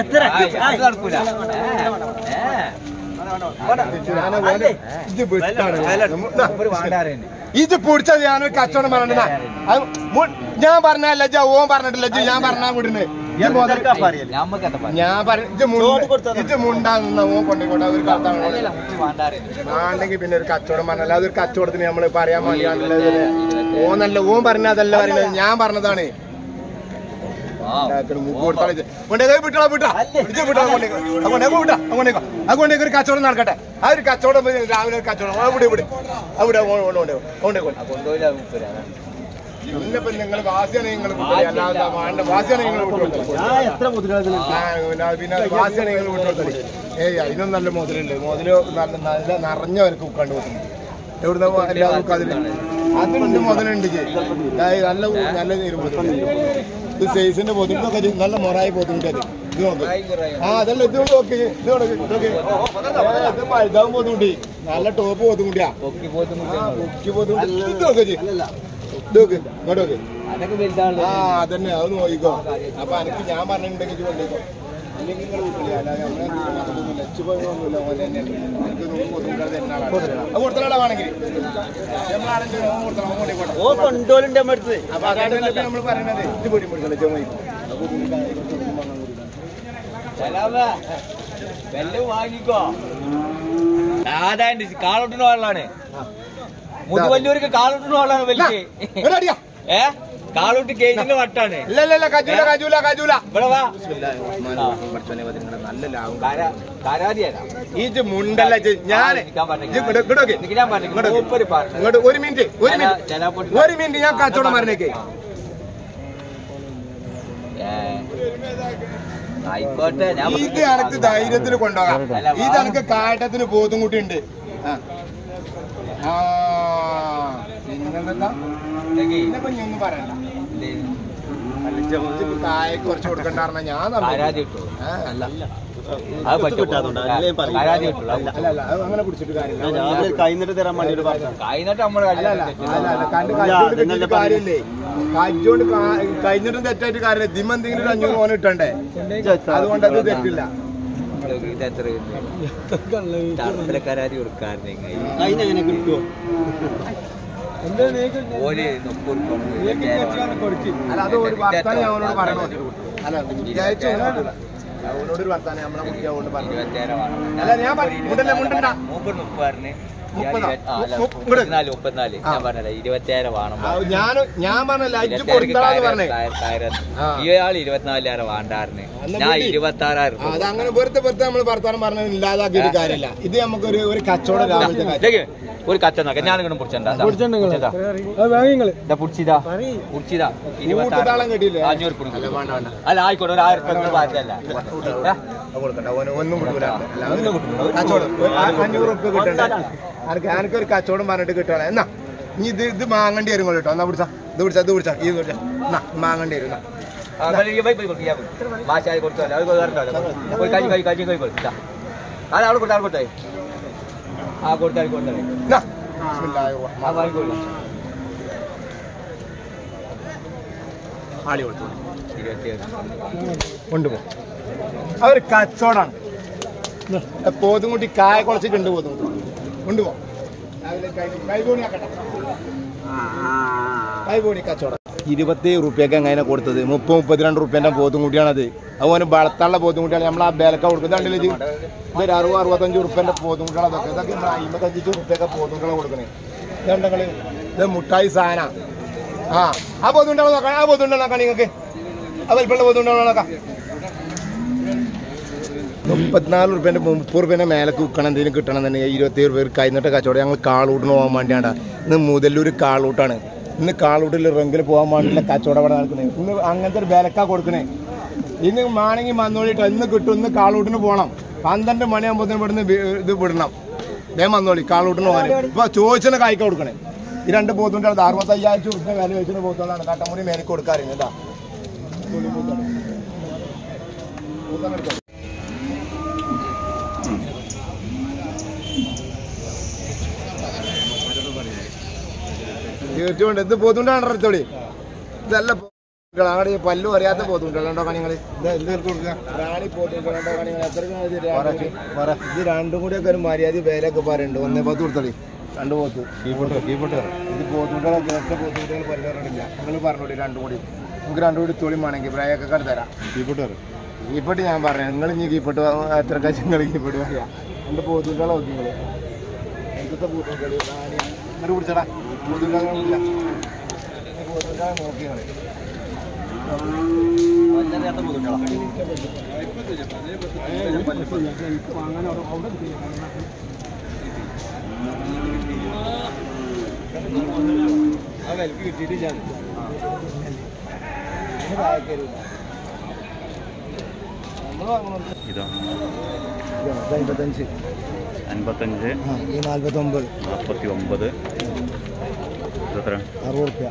എത്ര? അത് നടക്കൂല. ഇത് പൊടിച്ചത് ഞാൻ കച്ചവടം പറഞ്ഞിട്ടാ ഞാൻ പറഞ്ഞല്ല ലജ്ജ ഓൻ പറഞ്ഞിട്ടില്ല ഞാൻ പറഞ്ഞാ വിടുന്നേ ഞാൻ പറഞ്ഞ വാണ്ടാരേന്. പിന്നെ ഒരു കച്ചവടം പറഞ്ഞല്ല അതൊരു കച്ചവടത്തിന് നമ്മൾ പറയാൻ വേണ്ടിയാണല്ലോ ഓന്നല്ല ഓൻ പറഞ്ഞ അതല്ല പറയുന്നത്. ഞാൻ പറഞ്ഞതാണ്. അങ്ങോട്ടേക്ക് ഒരു കച്ചവടം നടക്കട്ടെ. ആ ഒരു കച്ചവടം രാവിലെ ഒരു കച്ചവടം. അവിടെ ഇവിടെ. അവിടെ. ഇന്നിപ്പോ നിങ്ങൾ വാസിയാണ് നിങ്ങൾ അല്ലാതെ വേണ്ട വാസിയാണ് നിങ്ങൾ പിന്നെ വാസിയാണ് ഏയ് അതിനും നല്ല മുതലുണ്ട്. മുതൽ നല്ല നല്ല നിറഞ്ഞവർക്ക് കണ്ടു എവിടുന്ന എല്ലാവർക്കും അതിൽ അതുണ്ട് മുതലുണ്ട് നല്ല നല്ല നീര് മുതലുണ്ട് ഇത് സൈസിന്റെ മുതലൊക്കെ നല്ല മൊറായ അത് ഇത്. നോക്ക്. ആ അതല്ല ഇത് നോക്ക്. ഇത് നോക്ക് ഇത് വലുതാവും പോത്തുണ്ട് നല്ല ടോപ്പ് പോത്തുണ്ടിയാ പൊക്കി പോത്തുണ്ട് ഇത് നോക്ക്. ഇത് നോക്ക്. ഇങ്ങോട്ട് നോക്ക്. അതൊക്കെ വലുതാണ് ആ അതന്നെ. അത് നോക്കിക്കോ. അപ്പൊ എനിക്ക് ഞാൻ പറഞ്ഞിട്ടുണ്ടെങ്കിൽ കൊണ്ടേക്കോ ഓ കൊണ്ടോലുണ്ട് നമ്മുടെ അടുത്ത് അപ്പൊ അതല്ലേ ഇപ്പൊ നമ്മൾ ഇത് പൊടി വെല്ലം വാങ്ങിക്കോ. കാളോട്ടിന് വെള്ളാണ് മുതുവല്ലൂർക്ക് കാളോട്ടിന് വെള്ളാണ് വലിയ. ഏ? കാളോട്ട് കേജിന്റെ വട്ടാണ്. ഒരു മിനിറ്റ് ഒരു മിനിറ്റ്. ഒരു മിനിറ്റ് ഞാൻ കച്ചവടം പറഞ്ഞേക്ക്. ആയിക്കോട്ടെ ഇത് എനക്ക് ധൈര്യത്തിന് കൊണ്ടുപോകാം. ഇത് എനക്ക് കാട്ടത്തിന് ബോധം കൂട്ടി ഉണ്ട്. ആ. പിന്നെപ്പോ ഞാൻ ഒന്നും പറയണ്ട. കുറച്ച് കൊടുക്കണ്ട പറഞ്ഞാ ഞാൻ അങ്ങനെ കുടിച്ചിട്ട് കാര്യമില്ല. കൈന്നിട്ട് തരാൻ വേണ്ടി കണ്ട് കാര്യമില്ലേ? കച്ചവടം കഴിഞ്ഞിട്ടും തെറ്റായിട്ട് കാര്യമില്ല. ദിമ എന്തെങ്കിലും ഒരു അഞ്ഞൂറ് ഓന് ഇട്ടണ്ടേ? അതുകൊണ്ട് അത് തെറ്റില്ല. തണുപ്പിലെ കരാതി കൊടുക്കാറുണ്ടെങ്കിൽ അതിനെങ്ങനെ കിട്ടുമോ അല്ല അത് ഒരു വർത്താനം അവനോട് പറയണോ അല്ല വിചാരിച്ചു അവനോട് ഒരു വർത്താനം നമ്മളെ കുട്ടി അവനോട് പറഞ്ഞു അല്ല, ഞാൻ മുണ്ടല്ല, മുണ്ടണ്ട. മൂപ്പർ മുപ്പറിന്. ഇയാൾ ഇരുപത്തിനാലായിരം വാണ്ടാറിന്. ഞാൻ. ഇരുപത്തി ആറായിരം ആ, അത് അങ്ങനെ വെറുതെ വെറുതെ നമ്മൾ വർത്താനം പറഞ്ഞത് ഇല്ലാതാക്കിയ കാര്യമില്ല. ഇത് നമുക്കൊരു ഒരു കച്ചവടം രാവിലത്തെ ഒരു കച്ച നോക്കാം ഞാൻ ഇങ്ങനെ പിടിച്ചണ്ടാ പുടിച്ചിതാ? പുടിച്ചിതാ? ഇരുപത്തി? അഞ്ഞൂറ്. അല്ല, വേണ്ട, വേണ്ട. അല്ല ആയിക്കോട്ടെ ഒരു ആയിരത്തി കച്ചവടം. ഒരു അഞ്ഞൂറ് കിട്ടണ്ട? എനിക്ക് എനിക്കൊരു കച്ചവടം പറഞ്ഞിട്ട് കിട്ടണം എന്നാ ഇനി ഇത് ഇത് മാങ്ങണ്ടി വരും കേട്ടോ. എന്നാ പിടിച്ചാ? ഇത് പിടിച്ചാ ഇത് പിടിച്ചാ. ഇത് പിടിച്ചാ. എന്നാ വാങ്ങേണ്ടി വരും. ഭാഷ കൊടുത്തല്ലോ അത് കൊടുത്താലോ ഒരു കഞ്ഞി കൈ കഞ്ഞി കൈ കൊടുത്താ അത് അവിടെ കൊടുത്താൽ കൊടുത്തേ. ആ കൊടുത്താൽ കൊടുത്താൽ. ആളി കൊടുത്തു. അവർ കച്ചവടാണ്. പോതും കൂട്ടി കായ കുളച്ചിട്ടുണ്ട് പോതും കൊണ്ടുപോ. രാവിലെ കൈ- കൈകോണിയാക്കട്ടെ കൈകോണി കച്ചവടം. ഇരുപത്തേഴ് റുപ്യക്ക് എങ്ങനെ കൊടുത്തത്. മുപ്പത് മുപ്പത്തിരണ്ട് റുപ്യന്റെ പോത്തും കൂട്ടിയാണത് അതുപോലെ വളർത്താനുള്ള പോത്തും കൂട്ടിയാണ് നമ്മൾ ആ ബേലക്ക കൊടുക്കുന്നത്. ഇതൊരു അറുപത് അറുപത്തഞ്ച് റുപ്യന്റെ പോത്തും കൂട്ടിയാണ് അതൊക്കെ. ഇതൊക്കെ നമ്മൾ അമ്പത്തഞ്ച് റുപ്യൊക്കെ പോത്തും കുട്ടികളെ കൊടുക്കണേ. ഇതുണ്ടെങ്കിൽ ഇത് മുട്ടായി സാധന. ആ ആ പോത്തുണ്ടോ നോക്കാം. ആ ബോധം നോക്കാം നിങ്ങൾക്ക്. ആ വലിപ്പമുള്ള ബോധം നോക്കാം. മുപ്പത്തിനാല് റുപ്യന്റെ മുപ്പത് റുപ്യന്റെ മേലെ കുക്കണം എന്തെങ്കിലും കിട്ടണം തന്നെ ഇരുപത്തേഴ് പേർ കഴിഞ്ഞിട്ട് കച്ചവടം ഞങ്ങൾ കാളൂട്ടിന് പോകാൻ വേണ്ടിയാണ് ഇന്ന് മുതലൂർ കാളൂട്ടാണ്. ഇന്ന് കാളൂട്ടിൽ റെങ്കിൽ പോകാൻ വേണ്ടിയുള്ള കച്ചവടം നടക്കുന്നത് ഇന്ന് അങ്ങനത്തെ ഒരു വിലക്ക കൊടുക്കണേ ഇന്ന് മാണെങ്കിൽ മന്നോളിട്ട് ഇന്ന് കിട്ടും ഇന്ന് കാളൂട്ടിന് പോകണം പന്ത്രണ്ട് മണിയാകുമ്പോൾ ഇവിടുന്ന് ഇത് വിടണം. ദേ മന്നോളി കാളൂട്ടിന് പോകാൻ. ഇപ്പൊ ചോദിച്ചതിന് കായ്ക്ക കൊടുക്കണേ. ഈ രണ്ട് പോത്തുണ്ടാണ് അറുപത്തയ്യായിരം ചോദിച്ച വില വെച്ചിട്ട് പോത്തുകൊണ്ടാണ്. കട്ടമുറി മേലേക്ക് കൊടുക്കാറുണ്ട് കേട്ടോ തീർച്ചയായിട്ടും ഇത് അടുത്തോടി ഇതല്ല നിങ്ങളാടെ ഈ പല്ലു അറിയാത്ത ബോധമുണ്ടല്ലോ കണിങ്ങൾ റാണി പോത്തുണ്ടോ കണിങ്ങൾ എത്ര ഇത് രണ്ടും കൂടി ഒക്കെ ഒരു മര്യാദ പേരൊക്കെ പറയുന്നുണ്ട് ഒന്നേ പത്ത് കൊടുത്തോളി. രണ്ട് പോത്ത്. ഇത് പോത്തുണ്ടോ കേട്ട പോത്തുണ്ടോ പരിഹാരമില്ല നിങ്ങൾ പറഞ്ഞോളി രണ്ടും കൂടി. നമുക്ക് രണ്ടും കൂടി തൊളി വേണമെങ്കിൽ. പ്രായൊക്കെ കണ്ടു തരാം. കീപ്പെട്ട് ഞാൻ പറഞ്ഞു നിങ്ങൾ ഇനി കീപ്പെട്ട് എത്ര കാശ് നിങ്ങൾ കീപ്പെട്ട് പറയാം. രണ്ട് പോത്തുണ്ടോ നോക്കി നിങ്ങൾ എന്തൊക്കെ പോത്തുകൾ റാണി. എന്നിട്ട് കുടിച്ചടാ ആ വിലക്ക് കിട്ടിയിട്ടില്ല ഇതോ അമ്പത്തഞ്ച് അൻപത്തഞ്ച്. നാൽപ്പത്തി ഒമ്പത് നാൽപ്പത്തി ഒമ്പത് എത്ര അറുപത് റുപ്യ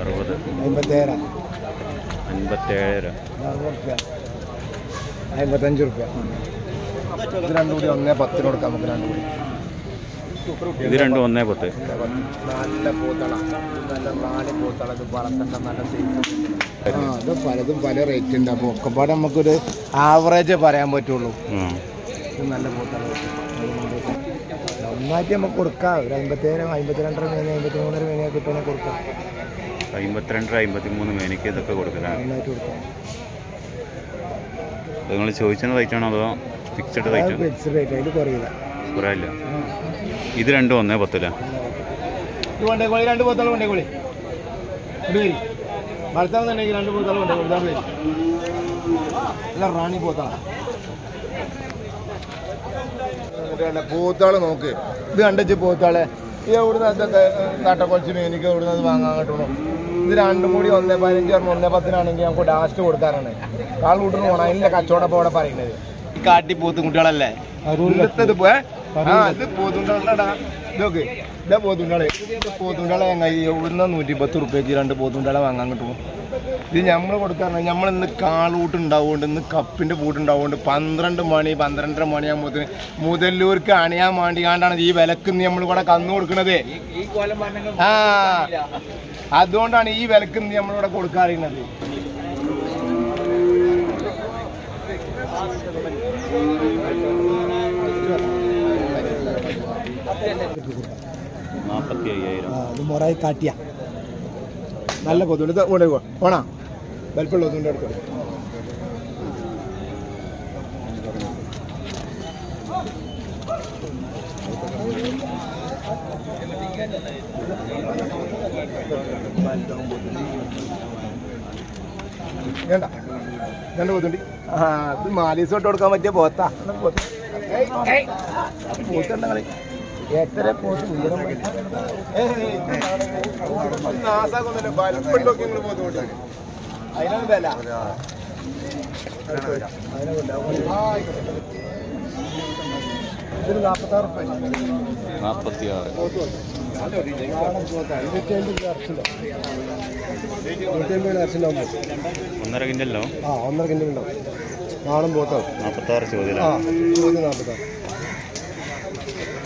അറുപത്. അമ്പത്തേഴ്. അൻപത്തേഴര അറുപത് റുപ്യ അമ്പത്തഞ്ച് റുപ്യ ഇത് രണ്ടും കൂടി ഒന്നേ പത്തിന് കൊടുക്കാം നമുക്ക് രണ്ടും കൂടി. ഇത് രണ്ടും ഒന്നേ പത്ത്. നല്ല പൂത്തള. നല്ല നാല് പൂത്തള. ഇത് വളർത്തേണ്ട നല്ല അത് പലതും പല റേറ്റ് ഉണ്ട്. അപ്പോൾ ഒക്കെപ്പാടെ നമുക്കൊരു ആവറേജ് പറയാൻ പറ്റുള്ളൂ. നല്ല പൂത്തള. ഒന്നായിട്ട് നമുക്ക് കൊടുക്കാം. ഒരു അമ്പത്തേഴ് അമ്പത്തിരണ്ടര മേനി അമ്പത്തി മൂന്നര മേനിയൊക്കെ കിട്ടുന്ന കൊടുക്കാം. അമ്പത്തിരണ്ടര അമ്പത്തി മൂന്ന് മേനിക്ക് ഇതൊക്കെ ഒന്നായിട്ട് കൊടുക്കാം. നിങ്ങൾ ചോദിച്ചത് റേറ്റാണോ അതോ ഫിക്സഡ് റേറ്റ് ഫിക്സഡ് റേറ്റ് അതിൽ കുറയില്ല. കുറയില്ല. ഇത് രണ്ടും ഒന്നേ പത്തില്ല ഇത് കൊണ്ടേ കോളി രണ്ട് പോത്താൾ കൊണ്ടേ കോളി ഇത് വരി. ഭർത്താവുന്നുണ്ടെങ്കിൽ രണ്ട് പോത്താൾ കൊണ്ടേ കോളി ഇതാണ് വരി. അല്ല റാണി പോത്താണ് പൂത്താളെ നോക്ക്. ഇത് കണ്ടിച്ച് പോത്താളെ ഈ എവിടുന്ന് അതൊക്കെ നട്ടക്കൊളിച്ചിന് എനിക്ക് എവിടുന്ന് അത് വാങ്ങാൻ കിട്ടണം? ഇത് രണ്ടും കൂടി ഒന്നേ പതിനഞ്ച് പറഞ്ഞ ഒന്നേ പത്തിനാണെങ്കിൽ നമുക്ക് ലാസ്റ്റ് കൊടുക്കാറാണ് കാൾ കൂട്ടുന്ന പോകണം അതിന്റെ കച്ചവടം ഇപ്പോൾ ഇവിടെ പറയുന്നത്. കാട്ടി പൂത്തും കുട്ടികളല്ലേ? പോ ആ ഇത് പോത്തുണ്ടാളടാ ഇതൊക്കെ ഇതാ പോത്തുണ്ടാളെ പോത്തുണ്ടാളെ ഞങ്ങൾ ഇവിടുന്ന് നൂറ്റി പത്ത് റുപ്യക്ക് രണ്ട് പോത്തുണ്ടാളെ വാങ്ങാൻ കിട്ടും ഇത് നമ്മൾ കൊടുക്കാറ് നമ്മൾ ഇന്ന് കാളൂട്ട് ഉണ്ടാവുകൊണ്ട് ഇന്ന് കപ്പിന്റെ പൂട്ട് ഉണ്ടാവുകൊണ്ട് പന്ത്രണ്ട് മണി പന്ത്രണ്ടര മണിയാകുമ്പോൾ മുതല്ലൂർക്ക് അണിയാൻ വേണ്ടി കാണ്ടാണ് ഈ വിലക്ക് നമ്മൾ ഇവിടെ കന്നു കൊടുക്കുന്നത് ആ. അതുകൊണ്ടാണ് ഈ വിലക്ക് നമ്മളിവിടെ കൊടുക്കാറുള്ളത് നാൽപ്പത്തി അയ്യായിരം മൊറായി കാട്ടിയ. നല്ല കൊതുണ്ട് ഇത് കൊണ്ട് പോ പോണാ വലിപ്പമുള്ള കൊതുണ്ട് എടുക്കും വേണ്ട. രണ്ട് പോത്തുണ്ട് ആ ഇത് മാലീസ് തൊട്ട് കൊടുക്കാൻ പറ്റിയ പോത്താ. പോത്ത് പോത്തുണ്ട കളി? എത്ര പോസ്റ്റ് ഉയരം നാസാക്കൊന്നുമില്ല വലിപ്പുണ്ടൊക്കെ നിങ്ങൾ പോത്ത് കൊടുത്താൽ അതിനാണ് വില ഇതിന് നാൽപ്പത്താറ് റുപ്യ നാൽപ്പത്തി ആറ് ഒന്നര കിന്റല്ലോ ആ ഒന്നര കിന്റെ ഉണ്ടാവും നാടൻ പോത്താവും നാൽപ്പത്താറ് ചോദ്യം ആ ചോദ്യം നാൽപ്പത്താറ്